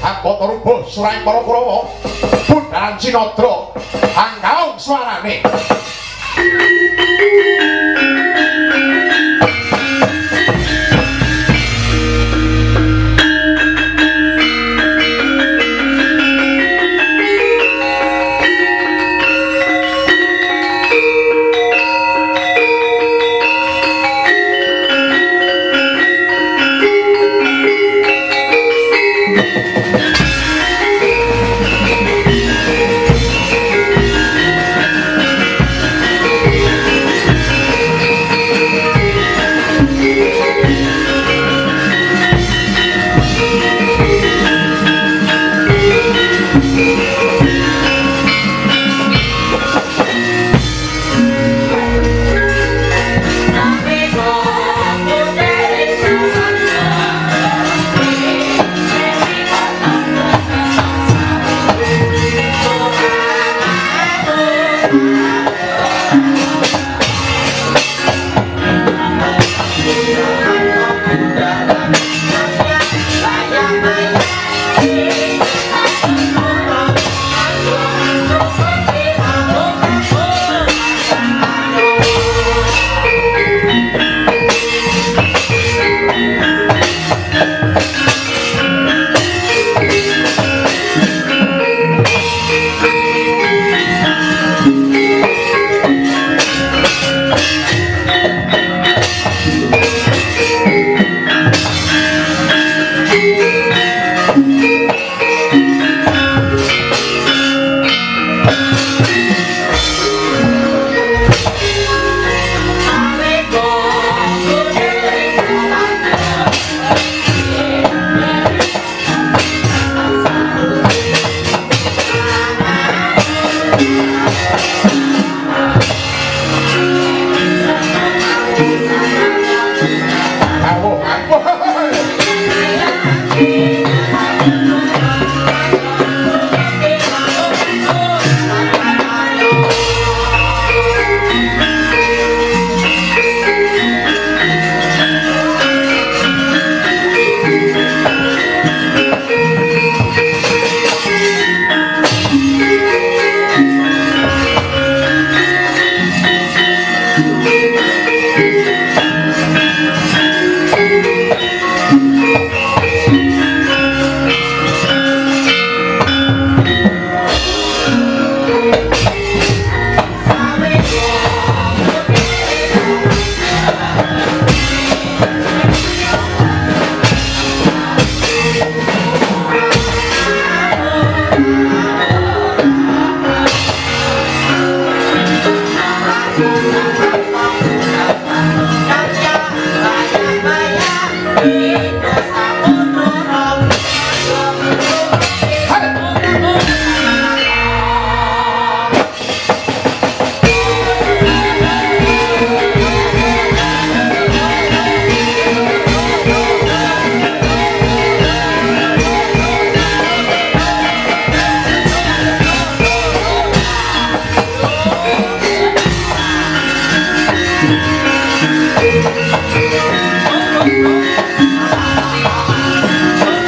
Anggota rubuh suraing para Kurawa. Bundaran Cinodra. Anggaung swarane.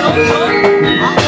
好